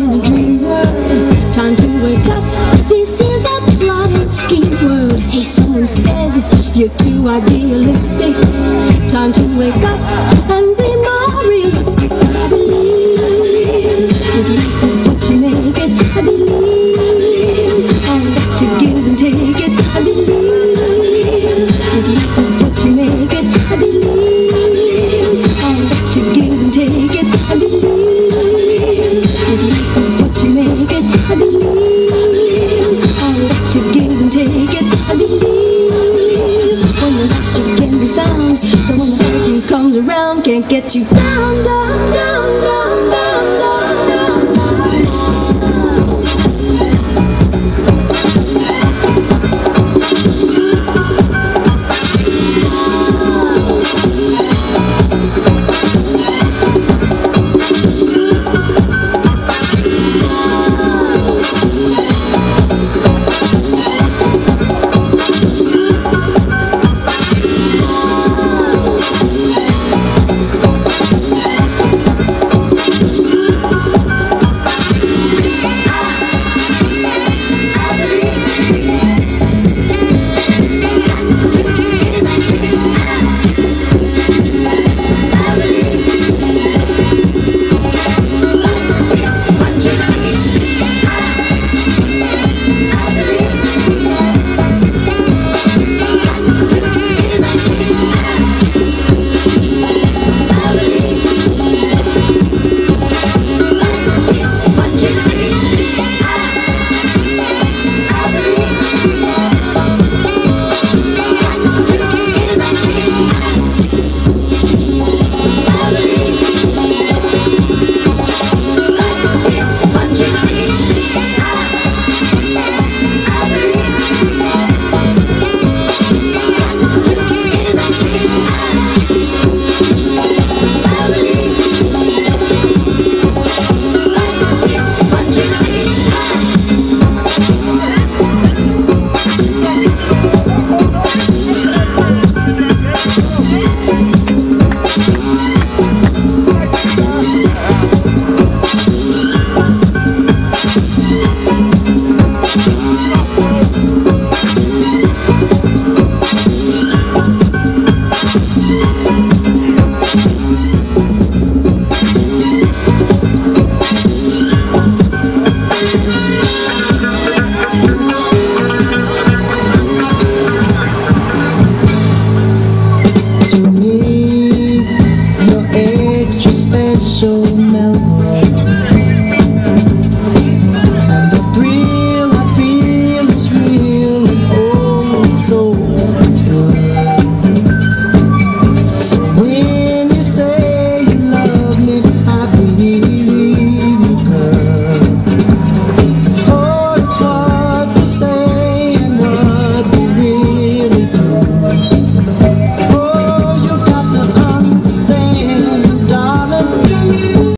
a. Time to wake up. This is a scheme world. Hey, someone you're too idealistic. Time to wake up and let you down.